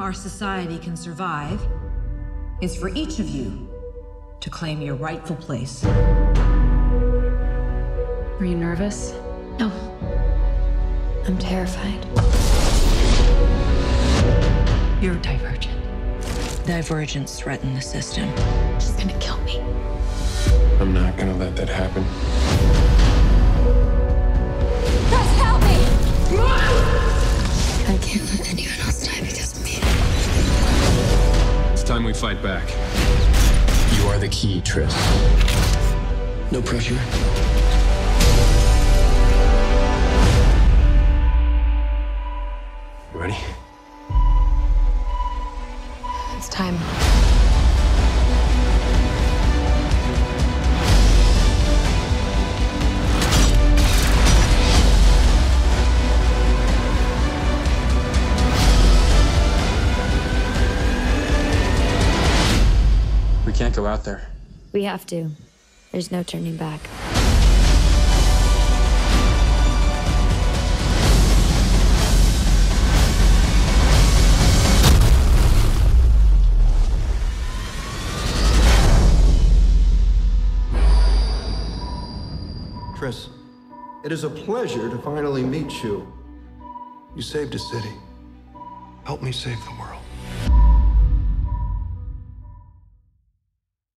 our society can survive is for each of you to claim your rightful place. Are you nervous? No. I'm terrified. You're divergent. Divergence threaten the system. She's gonna kill me. I'm not gonna let that happen. I can't let anyone else die because of me. It's time we fight back. You are the key, Tris. No pressure. You ready? It's time. We can't go out there. We have to. There's no turning back. Tris, it is a pleasure to finally meet you. You saved a city. Help me save the world.